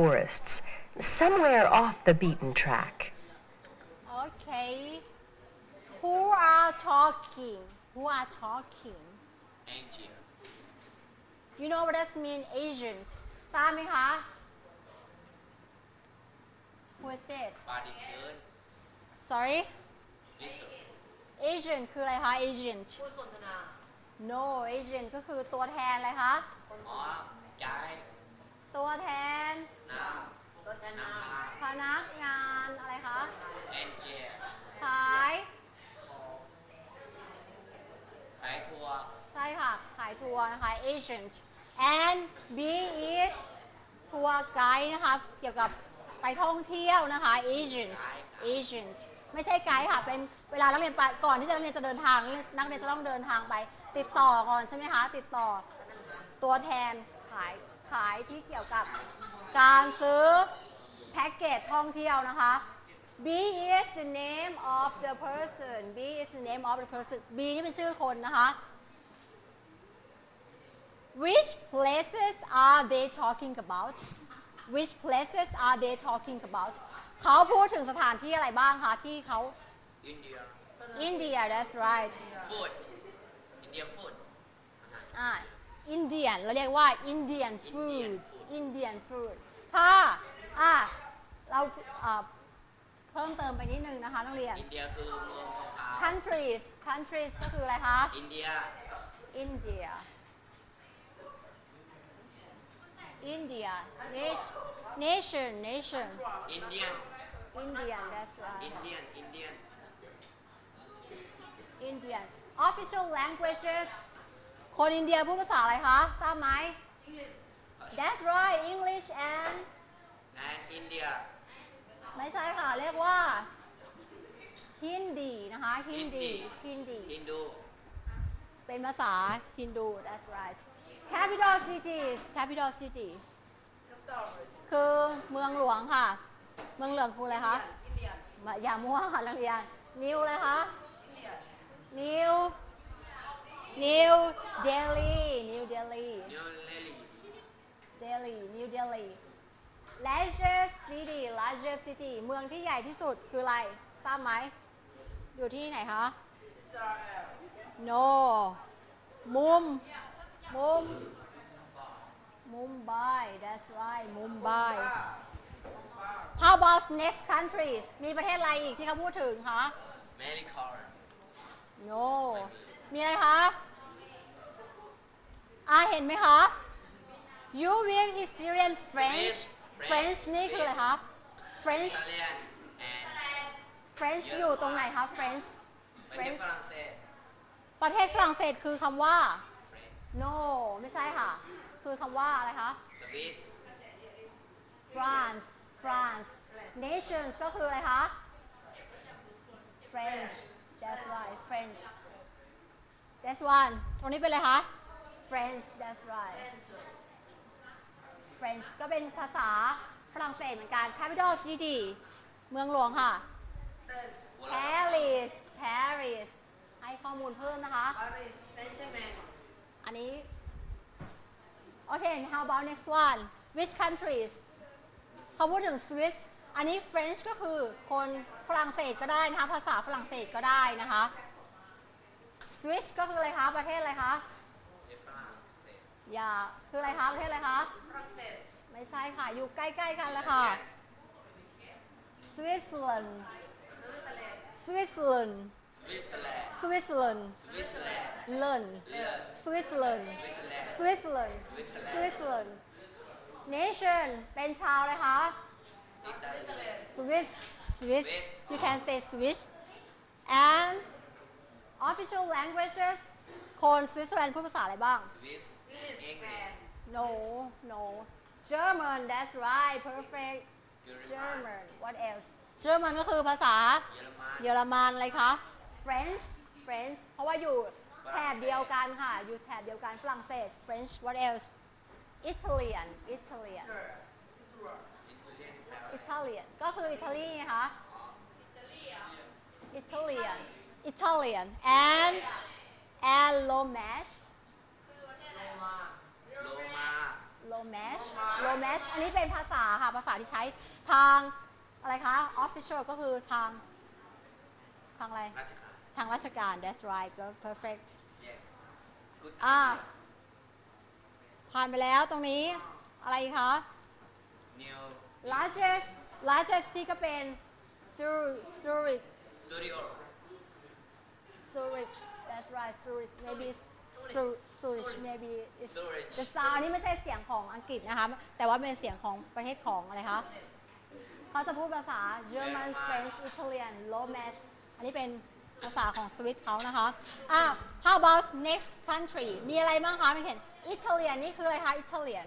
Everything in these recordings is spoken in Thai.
tourists, somewhere off the beaten track. Okay Who are talking Who are talking Angel You know what that mean agent ทราบไหมคะ Who is this ปาดิเชิญ Sorry ลิสุ agent คืออะไรคะ agent ผู้สนทนา no agent ก็คือตัวแทนอะไรคะ อ๋อใจาย ตัวแทนน้ตัวแทนำนาน้ำตาพนักงานอะไรคะแอนเจลขาย ขายทัวร์ ใช่ค่ะ ขายทัวร์นะคะ agent and B is ทัวร์ไกด์นะคะ เกี่ยวกับไปท่องเที่ยวนะคะ agent agent ไม่ใช่ไกด์ค่ะ เป็นเวลานักเรียนไปก่อนที่จะนักเรียนจะเดินทาง นักเรียนจะต้องเดินทางไป ติดต่อก่อนใช่ไหมคะ ติดต่อตัวแทนขาย ขายที่เกี่ยวกับการซื้อแพ็กเกจท่องเที่ยวนะคะ B is the name of the person B is the name of the person B นี่เป็นชื่อคนนะคะ Which places are they talking about Which places are they talking about เขาพูดถึงสถานที่อะไรบ้างคะที่เขาอินเดีย India that's right ฟูด อินเดียฟูดอ่า Indian เราเรียกว่า Indian food Indian food ถ้าอ่าเราอ่าเพิ่มเติมไปนิดนึงนะคะนักเรียน อินเดียคือเมืองของเขา countries countries ก็คืออะไรคะ อินเดีย India India nation nation nation อินเดียน Indian that's อิน right เดียนอินเดียน Indian official languages คนอินเดียพูดภาษาอะไรคะทราบไหม That's right English and แอนอินเดียไม่ใช่ค่ะ เรียกว่า Hindi นะคะ Hindi Hindi ฮินดูเป็นภาษาฮินดู That's right capital city capital city คือเมืองหลวงค่ะ เมืองหลวงคืออะไรคะอินเดียมาอย่ามั่วค่ะนักเรียนนิวเลยคะอินเดียนิว นิวเดลีนิวเดลีนิวเดลีเดลีนิวเดลี largest city largest city เมืองที่ใหญ่ที่สุดคืออะไร ทราบไหม อยู่ที่ไหนคะอิสราเอล no มุม มุม มุมไบ that's right มุมไบ how about next countries มีประเทศอะไรอีกที่เขาพูดถึงคะเมริคอร์ no มีอะไรคะอ่าเห็นไหมคะ you will experience French French นี่คืออะไรคะ French อิตาเลียนแอน French อยู่ตรงไหนคะ French ประเทศฝรั่งเศสประเทศฝรั่งเศสคือคำว่าเฟรนช์ no ไม่ใช่ค่ะ คือคำว่าอะไรคะสวิส France France nations ก็คืออะไรคะ French that's right French that's one ตรงนี้เป็นอะไรคะ French that's right French ก็เป็นภาษาฝรั่งเศสเหมือนกัน capital city เมืองหลวงค่ะ Paris Paris ให้ข้อมูลเพิ่มนะคะ Paris Saint-Germain อันนี้โอเค how about next one which countries เขาพูดถึง Swiss อันนี้ French ก็คือคนฝรั่งเศสก็ได้นะคะ ภาษาฝรั่งเศสก็ได้นะคะ Swiss ก็คืออะไรคะ ประเทศอะไรคะประเทศฝรั่งเศสอย่าคืออะไรคะ ประเทศอะไรคะฝรั่งเศสไม่ใช่ค่ะ อยู่ใกล้ๆกันแล้วค่ะ Switzerland สวิตเซอร์แลนด์ Switzerland สวิตเซอร์แลนด์ Switzerland สวิตเซอร์แลนด์ Learn สวิตเซอร์แลนด์ Switzerland สวิตเซอร์แลนด์ Switzerland nation เป็นชาวเลยคะอิตาลี Swiss Swiss Swiss you can say Swiss and official languages คนสวิตเซอร์แลนด์พูดภาษาอะไรบ้างสวิสอังกฤษ no no German that's right perfect เยอรมัน German what else German ก็คือภาษาเยอรมันเยอรมันอะไรคะ French French เพราะว่าอยู่แถบเดียวกันค่ะ อยู่แถบเดียวกันฝรั่งเศส French what else Italian Italian อิตาเลียน Italian ก็คืออิตาลีไงคะ Italian Italian and and Romash โรมาโลมา Ro Lomash Lomash อันนี้เป็นภาษาค่ะ ภาษาที่ใช้ทางอะไรคะ official ก็คือทางทางอะไรราชการทางราชการ that's right ก็ perfect yes good อ่า idea ผ่านไปแล้วตรงนี้อะไรอีกคะ new largest largest ที่ก็เป็น Zurich Zurich studio Zurich that's right Zurich maybe Zurich Zurich maybe it's Zurich the sound อันนี้ไม่ใช่เสียงของอังกฤษนะคะ แต่ว่าเป็นเสียงของประเทศของอะไรคะเขาจะพูดภาษา German French Italian Romance อันนี้เป็นภาษาของสวิตเขานะคะ อะ how about next country มีอะไรบ้างคะไม่เห็น Italian นี่คืออะไรคะ Italian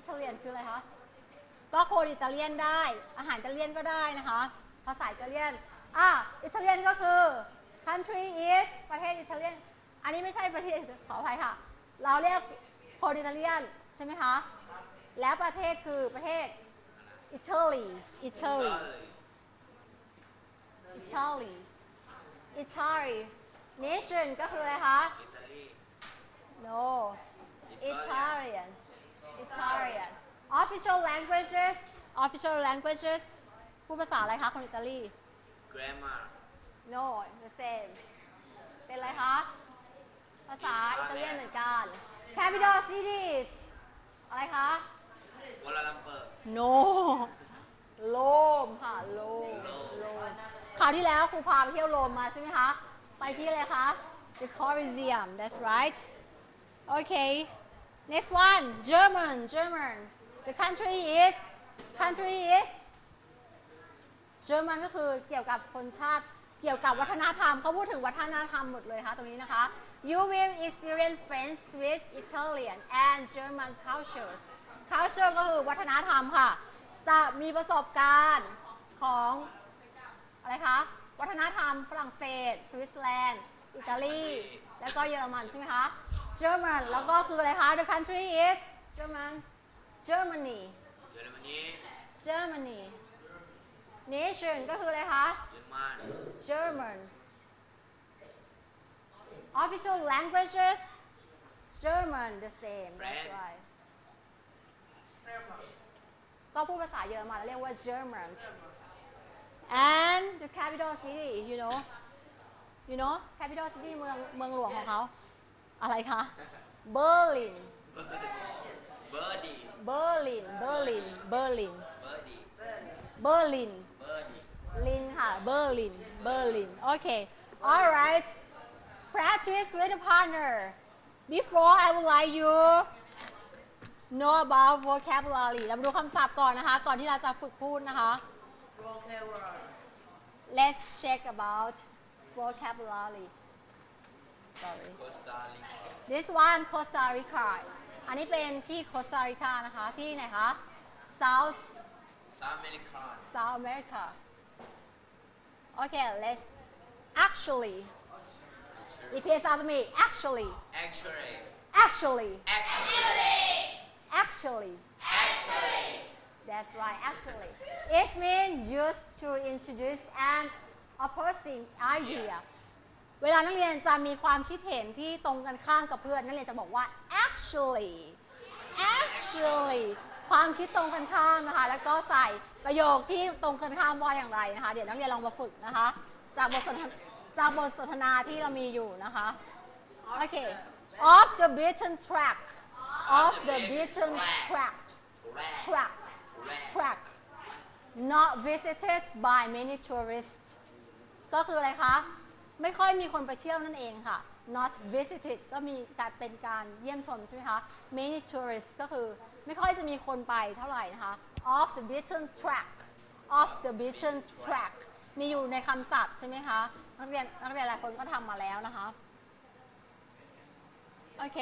Italian คืออะไรคะ ก็โคนอิตาเลียนได้ อาหารอิตาเลียนก็ได้นะคะ ภาษาอิตาเลียน อะ อิตาเลียนก็คือ country is ประเทศอิตาเลียน อันนี้ไม่ใช่ประเทศขออภัยค่ะ เราเรียกโคนอิตาเลียนใช่ไหมคะ แล้วประเทศคือประเทศอิตาลีอิตาลีอิตาลีอิตาลี nation ก็คืออะไรคะ no Italian Italian official languages official languages พูดภาษาอะไรคะคนอิตาลี grammar no the same เป็นอะไรคะ ภาษาอิตาเลียนเหมือนกัน capital cities อะไรคะกัวลาลัมเปอร์ no โลมค่ะโลมโลมคราวที่แล้วครูพาไปเที่ยวโรมมาใช่ไหมคะ ไปที่อะไรคะ the Colosseum that's right okay next one German German the country is country is German ก็คือเกี่ยวกับคนชาติ เกี่ยวกับวัฒนธรรมเขาพูดถึงวัฒนธรรมหมดเลยค่ะตรงนี้นะคะ you will experience French Swiss Italian and German culture culture ก็คือวัฒนธรรมค่ะ จะมีประสบการณ์ของอะไรคะ วัฒนธรรมฝรั่งเศส สวิตเซอร์แลนด์ อิตาลี แล้วก็เยอรมันใช่ไหมคะ German แล้วก็คืออะไรคะ the country is German Germany เยอรมนี Germany nation ก็คืออะไรคะเยอรมัน German official languages German the same that's French. right ก็พูดภาษาเยอรมันแล้วเรียกว่า German and the capital city you know you know capital city เมืองเมืองหลวงของเขา อะไรคะ Berlin เบอร์ ดี Berlin Berlin Berlin เบอร์ดี Berlin เบอร์ลินค่ะ Berlin Berlin okay alright practice with a partner before I would like you know about vocabulary เรามาดูคำศัพท์ก่อนนะคะ ก่อนที่เราจะฝึกพูดนะคะ let's check about vocabulary sorry this one Costa Rica อันนี้เป็นที่ Costa Rica นะคะ ที่ไหนคะ South South America. Okay, let's actually repeat after me. Actually, actually actually, actually actually. actually That's right, actually. It means used to introduce an opposing idea. เวลานักเรียนจะมีความคิดเห็นที่ตรงกันข้ามกับเพื่อน นักเรียนจะบอกว่า actually actually ความคิดตรงกันข้ามนะคะ แล้วก็ใส่ประโยคที่ตรงกันข้ามว่าอย่างไรนะคะ เดี๋ยวนักเรียนลองมาฝึกนะคะ จากบทสนทนาจากบทสนทนาที่เรามีอยู่นะคะ โอเค off the beaten track off the beaten track track track not visited by many tourists ก็คืออะไรคะ ไม่ค่อยมีคนไปเที่ยวนั่นเองค่ะ not visited ก็มีการเป็นการเยี่ยมชมใช่ไหมคะ many tourists ก็คือ ไม่ค่อยจะมีคนไปเท่าไหร่นะคะ off the beaten track off the beaten track มีอยู่ในคำศัพท์ใช่ไหมคะ นักเรียนนักเรียนหลายคนก็ทำมาแล้วนะคะ โอเค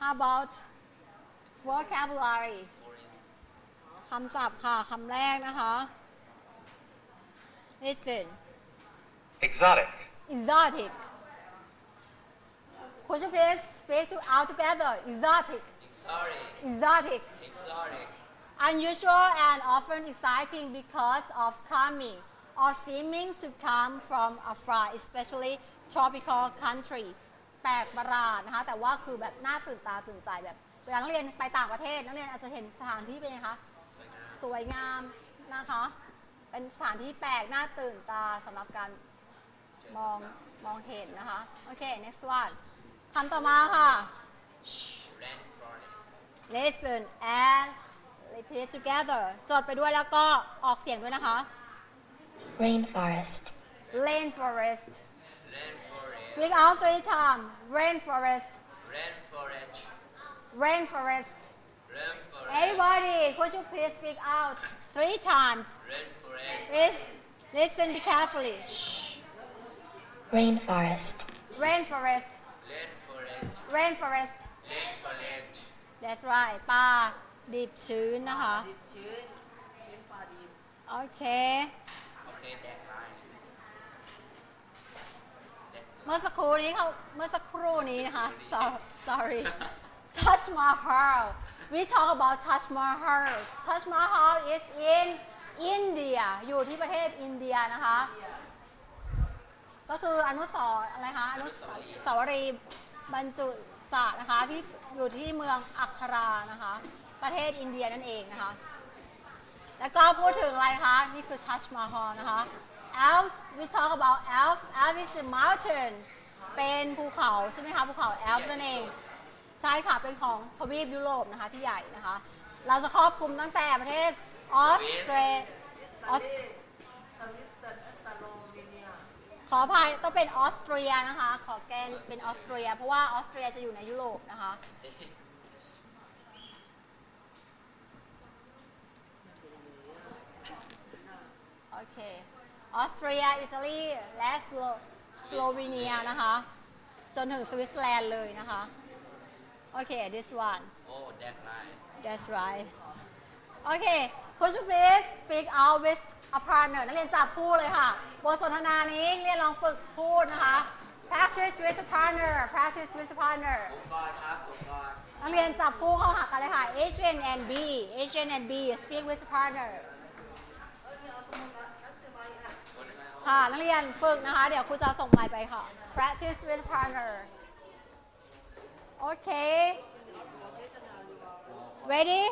how about vocabulary คำศัพท์ค่ะคำแรกนะคะ listen Exotic. exotic could you please speak to out together exotic sorry exotic exotic unusual and often exciting because of coming or seeming to come from afar especially tropical country แปลกประหลาดนะคะ แต่ว่าคือแบบน่าตื่นตาตื่นใจแบบเวลานักเรียนไปต่างประเทศนักเรียนอาจจะเห็นสถานที่เป็นไงคะ สวยงามสวยงามนะคะ เป็นสถานที่แปลกน่าตื่นตาสำหรับการเจอมองสาวมองเห็นนะคะ โอเค next one คำต่อมาค่ะๆ rainforest listen and repeat together จดไปด้วยแล้วก็ออกเสียงด้วยนะคะ Rainforest. rainforest rainforest speak out three times rainforest rainforest rainforest rainforest everybody could you please speak out three times rainforest please listen carefully Rainforest. rainforest rainforest rainforest rainforest That's right ป่าดิบชื้นนะคะ ดิบชื้น ชื้นป่าดิบ โอเค โอเคแดกไลน์เมื่อสักครู่นี้เขาเมื่อสักครู่นี้นะคะ So- sorry Taj Mahal we talk about Taj Mahal Taj Mahal is in India อยู่ที่ประเทศอินเดียนะคะ ก็คืออนุสรณ์อะไรคะ อนุสาวรีย์บรรจุศาสตร์นะคะที่ อยู่ที่เมืองอัครานะคะ ประเทศอินเดียนั่นเองนะคะ แล้วก็พูดถึงอะไรคะ นี่คือ Taj Mahal นะคะ Alps we talk about Alps Alps is a mountain เป็นภูเขาใช่ไหมคะ ภูเขา Alps นั่นเอง ใช่ค่ะ เป็นของทวีปยุโรปนะคะที่ใหญ่นะคะ เราจะครอบคลุมตั้งแต่ประเทศออสเตรออสสวิสสโลวีเนีย ขออภัยต้องเป็นออสเตรียนะคะ ขอแกนเป็นออสเตรีย เพราะว่าออสเตรียจะอยู่ในยุโรปนะคะ โอเค ออสเตรีย อิตาลี และสโลสโลวีเนียนะคะ จนถึงสวิตเซอร์แลนด์เลยนะคะ โอเค this one โอ้แดกไลน์ That's right. Okay, could you please speak out with a partner นักเรียนจับคู่เลยค่ะ บทสนทนานี้นักเรียนลองฝึกพูดนะคะ practice with a partner practice with a partner ผมก่อนครับผมก่อนนักเรียนจับคู่เข้าหากันเลยค่ะ agent and B Asian and B speak with a partner ค่ะนักเรียนฝึกนะคะ เดี๋ยวครูจะส่งไมค์ไปค่ะ practice with a partner Okay Ready